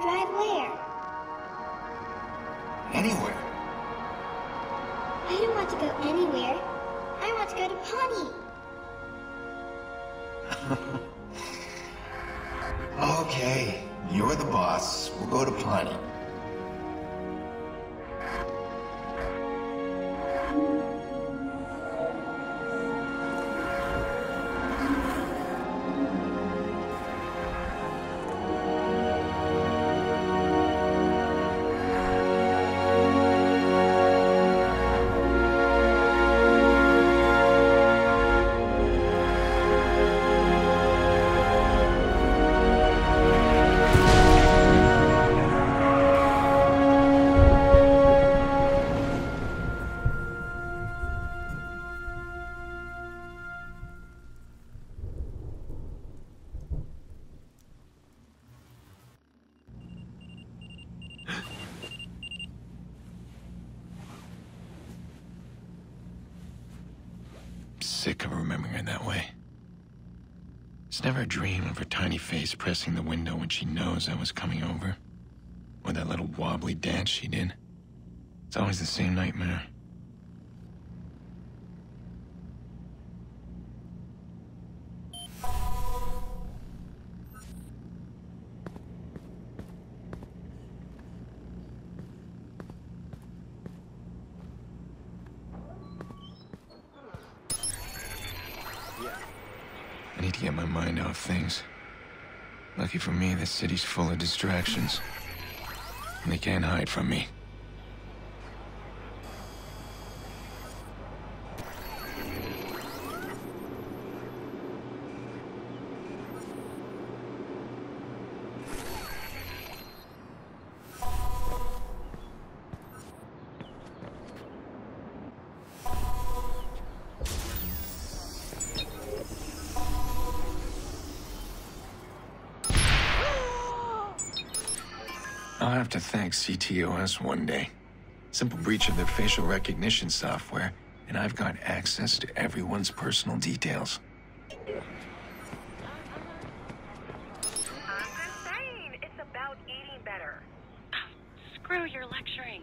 Drive where? Anywhere. I don't want to go anywhere. I want to go to Pawnee. Okay, you're the boss. We'll go to Pawnee. It's never a dream of her tiny face pressing the window when she knows I was coming over. Or that little wobbly dance she did. It's always the same nightmare. I need to get my mind off things. Lucky for me, this city's full of distractions. And they can't hide from me. CTOS one day. Simple breach of their facial recognition software, and I've got access to everyone's personal details. I'm just it's about eating better. Screw your lecturing.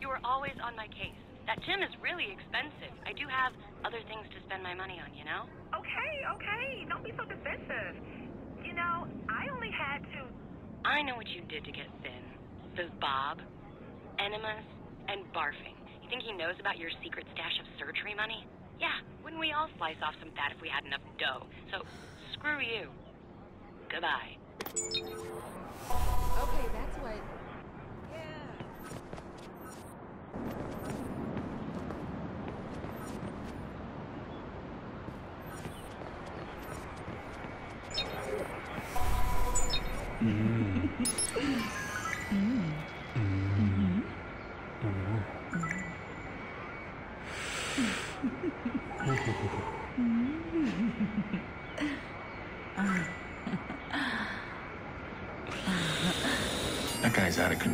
You were always on my case. That gym is really expensive. I do have other things to spend my money on, you know? Okay, okay, don't be so defensive. You know, I only had to. I know what you did to get thin. Those Bob, enemas, and barfing. You think he knows about your secret stash of surgery money? Yeah, wouldn't we all slice off some fat if we had enough dough? So, screw you. Goodbye. Okay, that's what.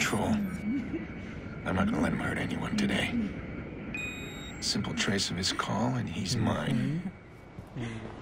Control. I'm not gonna let him hurt anyone today. Simple trace of his call, and he's mine. Mm-hmm.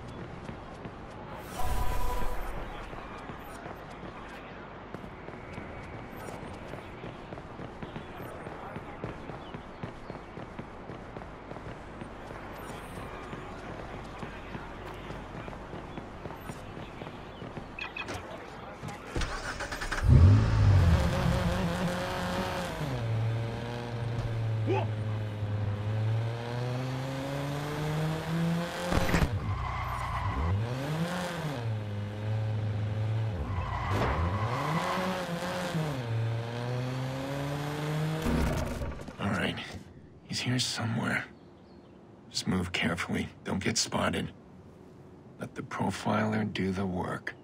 All right. He's here somewhere. Just move carefully. Don't get spotted. Let the profiler do the work.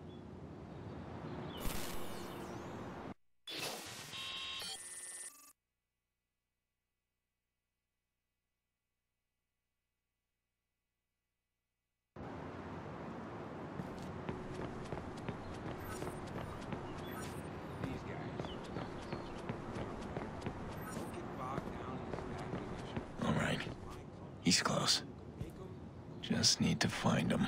These guys. Don't get bogged down in this ammunition. All right. He's close. Just need to find him.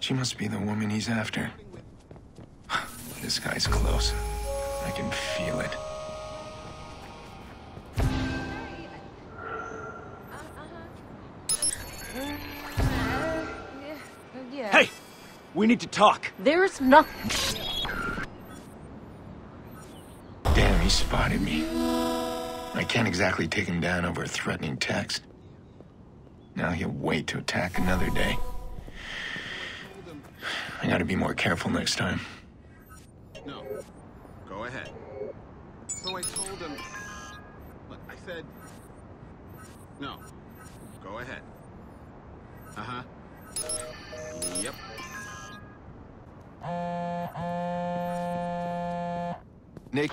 She must be the woman he's after. This guy's close. I can feel it. Hey! We need to talk. There's nothing. Damn, he spotted me. I can't exactly take him down over a threatening text. Now he'll wait to attack another day. I gotta be more careful next time. No. Go ahead. So I told him. Look, I said.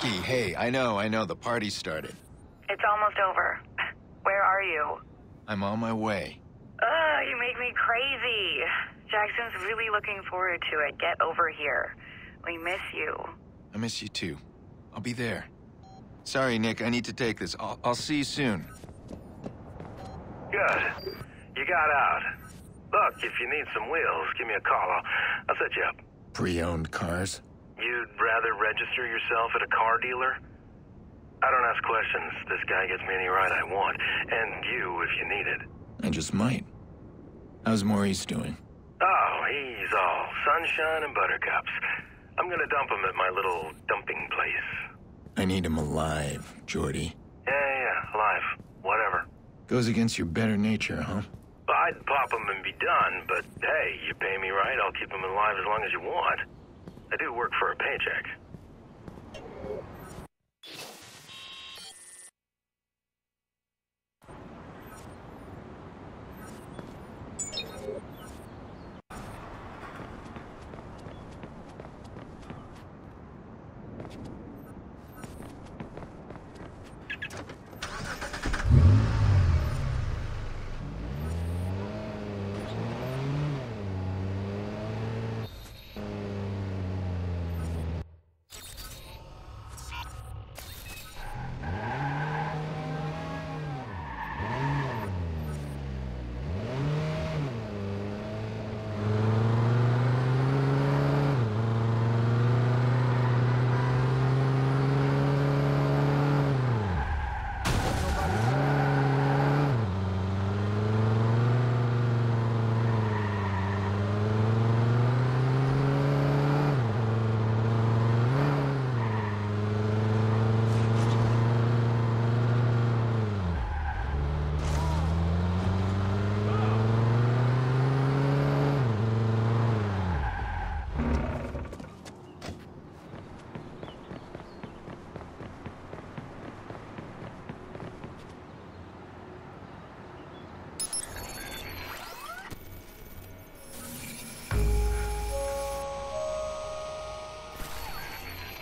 Nikki, hey, I know, I know, the party started. It's almost over. Where are you? I'm on my way. Ugh, you make me crazy. Jackson's really looking forward to it. Get over here. We miss you. I miss you too. I'll be there. Sorry, Nick, I need to take this. I'll, I'll see you soon. Good. You got out. Look, if you need some wheels, give me a call. I'll, I'll set you up. Pre-owned cars? You'd rather register yourself at a car dealer? I don't ask questions. This guy gets me any ride I want. And you, if you need it. I just might. How's Maurice doing? Oh, he's all sunshine and buttercups. I'm gonna dump him at my little dumping place. I need him alive, Jordi. Yeah, yeah, alive. Whatever. Goes against your better nature, huh? I'd pop him and be done, but hey, you pay me right, I'll keep him alive as long as you want. I do work for a paycheck.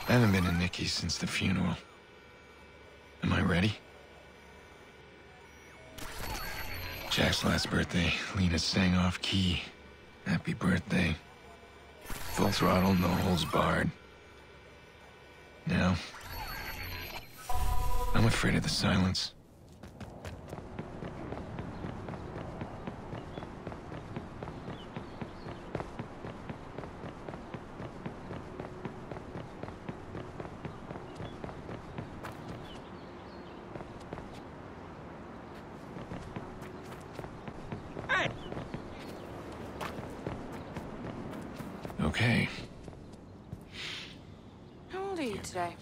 I haven't been in Nikki's since the funeral. Am I ready? Jack's last birthday, Lena sang off key. Happy birthday. Full throttle, no holds barred. Now, I'm afraid of the silence. Hey! Okay. How old are you today?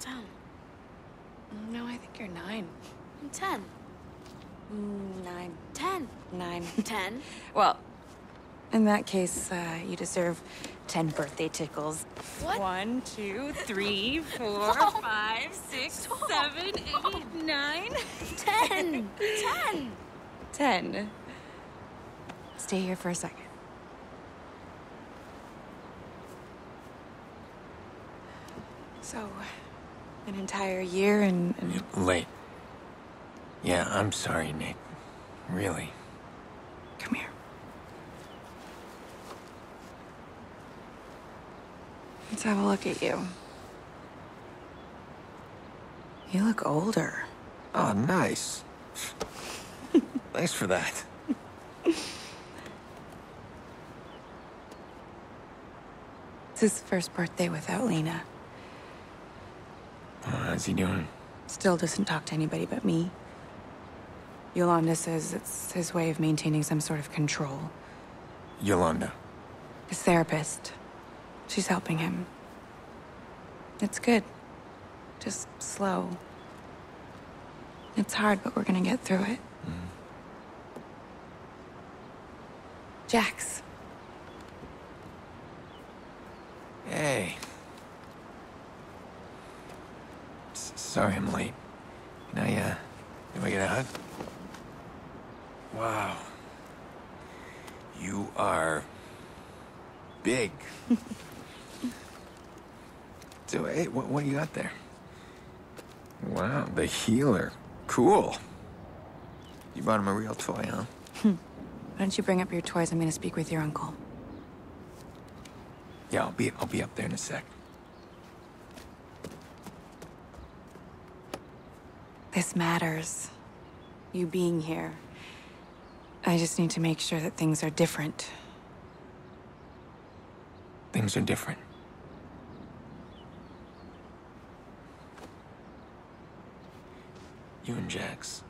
Ten. No, I think you're nine. I'm ten. Mm, Nine. Ten. Nine. Ten. well, in that case, uh, you deserve ten birthday tickles. What? One, two, three, four, five, six, seven, eight, nine, Ten. Ten. ten. Stay here for a second. So, an entire year and, and Late. Yeah, I'm sorry, Nick. Really. come here. Let's have a look at you. You look older. Oh, nice. Thanks for that. it's his first birthday without Lena. How's he doing? Still doesn't talk to anybody but me. Yolanda says it's his way of maintaining some sort of control. Yolanda. His therapist. She's helping him. It's good. Just slow. It's hard, but we're gonna get through it. Mm. Jax. Hey. Sorry I'm late. Can I, uh, can I get a hug? Wow. You are big. so, hey, what, what do you got there? Wow, the healer. Cool. You brought him a real toy, huh? Why don't you bring up your toys? I'm gonna speak with your uncle. Yeah, I'll be I'll be up there in a sec. This matters. You being here. I just need to make sure that things are different. Things are different. You and Jax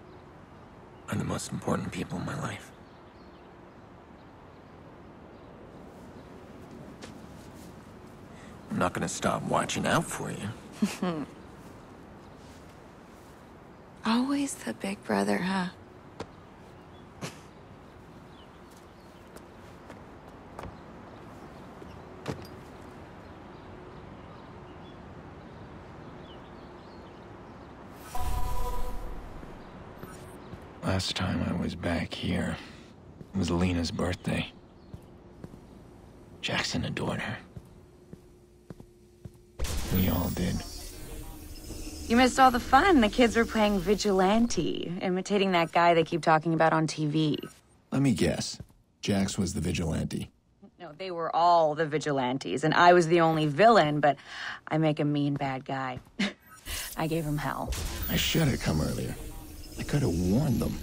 are the most important people in my life. I'm not gonna stop watching out for you. Always the big brother, huh? Last time I was back here, it was Lena's birthday. Jackson adored her. We all did. You missed all the fun. The kids were playing vigilante, imitating that guy they keep talking about on TV. Let me guess. Jax was the vigilante. No, they were all the vigilantes, and I was the only villain, but I make a mean bad guy. I gave him hell. I should have come earlier. I could have warned them.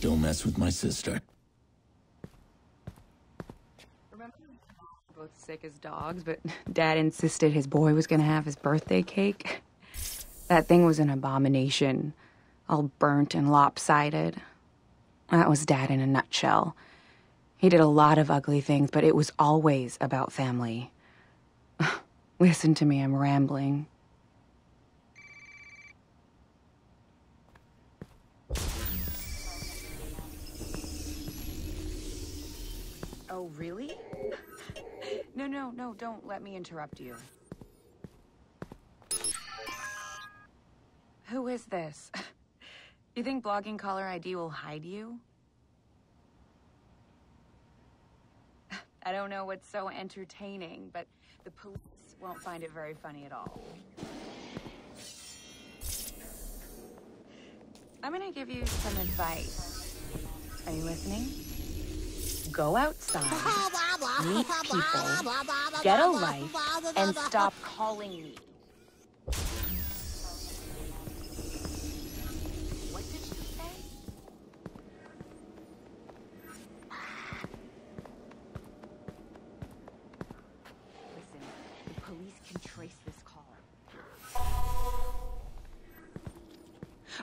Don't mess with my sister. Both sick as dogs, but Dad insisted his boy was gonna have his birthday cake. That thing was an abomination. All burnt and lopsided. That was Dad in a nutshell. He did a lot of ugly things, but it was always about family. Listen to me, I'm rambling. Oh, really? No, no, no, don't let me interrupt you. Who is this? You think blogging caller ID will hide you? I don't know what's so entertaining, but the police won't find it very funny at all. I'm gonna give you some advice. Are you listening? Go outside, meet people, get a life, and stop calling me.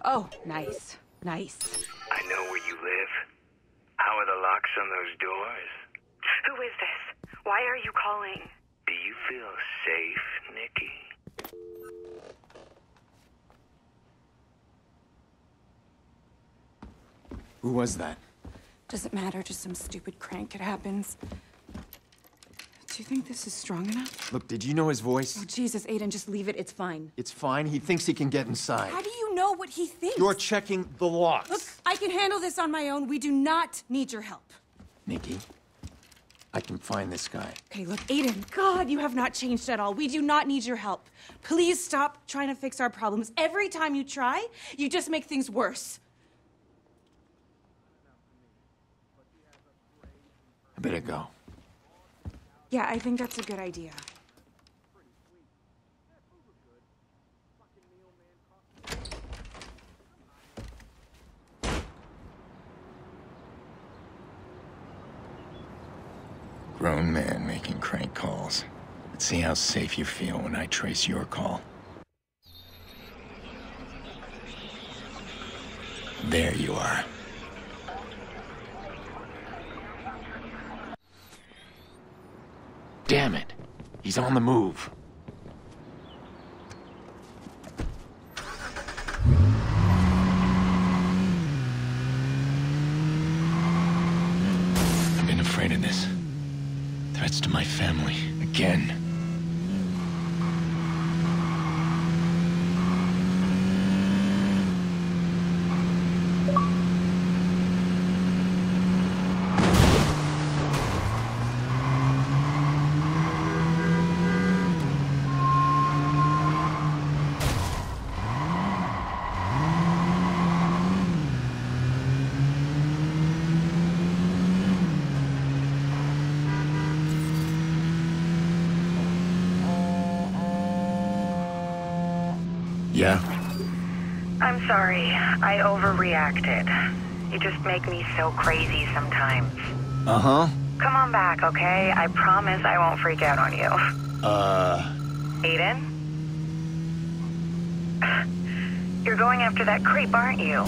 Oh, nice. Nice. I know where you live. How are the locks on those doors? Who is this? Why are you calling? Do you feel safe, Nikki? Who was that? Doesn't matter, just some stupid crank. It happens. Do you think this is strong enough? Look, did you know his voice? Oh, Jesus, Aiden, just leave it. It's fine. It's fine. He thinks he can get inside. How do you know what he thinks? You're checking the locks. Look, I can handle this on my own. We do not need your help. Nikki, I can find this guy. Okay, look, Aiden, God, you have not changed at all. We do not need your help. Please stop trying to fix our problems. Every time you try, you just make things worse. I better go. Yeah, I think that's a good idea. Grown man making crank calls. Let's see how safe you feel when I trace your call. There you are. Damn it. He's on the move. I've been afraid of this. Threats to my family. Again. Yeah? I'm sorry. I overreacted. You just make me so crazy sometimes. Uh-huh. Come on back, okay? I promise I won't freak out on you. Uh... Aiden? You're going after that creep, aren't you?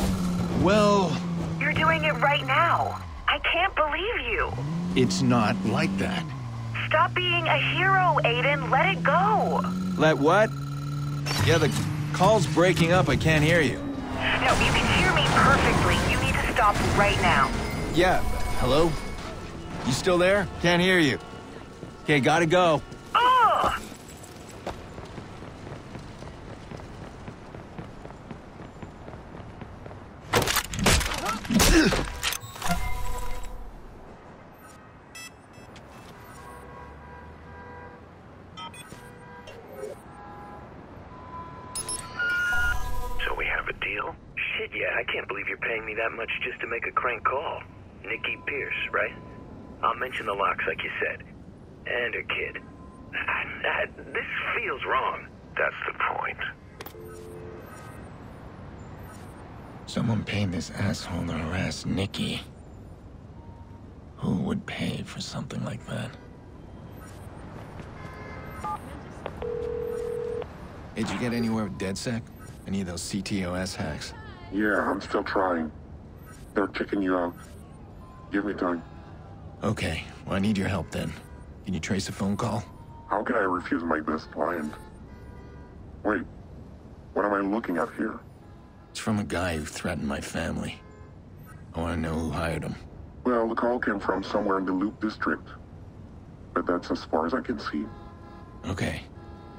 Well, You're doing it right now. I can't believe you. it's not like that. Stop being a hero, Aiden. Let it go. Let what? Yeah, the call's breaking up. I can't hear you. No, you can hear me perfectly. You need to stop right now. Yeah. Hello? You still there? Can't hear you. Okay, gotta go. Right? I'll mention the locks like you said. And her kid. Ah, ah, this feels wrong. That's the point. Someone paid this asshole to harass Nikki. Who would pay for something like that? Did you get anywhere with DedSec? Any of those CTOS hacks? Yeah, I'm still trying. They're kicking you out. Give me time. Okay, well, I need your help then. Can you trace a phone call? How can I refuse my best client? Wait, what am I looking at here? It's from a guy who threatened my family. I want to know who hired him. Well, the call came from somewhere in the Loop District. But that's as far as I can see. Okay.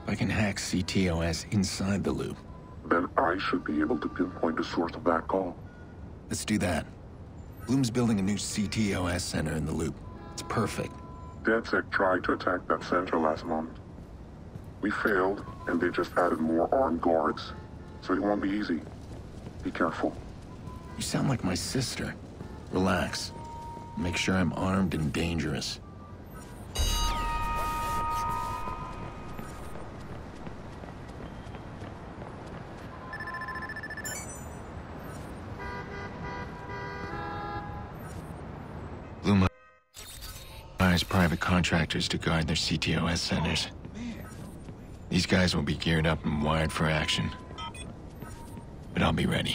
If I can hack CTOS inside the loop, Then I should be able to pinpoint the source of that call. let's do that. Blume's building a new CTOS center in the loop. It's perfect. DedSec tried to attack that center last month. We failed, and they just added more armed guards. So it won't be easy. Be careful. You sound like my sister. Relax. Make sure I'm armed and dangerous. Contractors to guard their CTOS centers. These guys will be geared up and wired for action. But I'll be ready.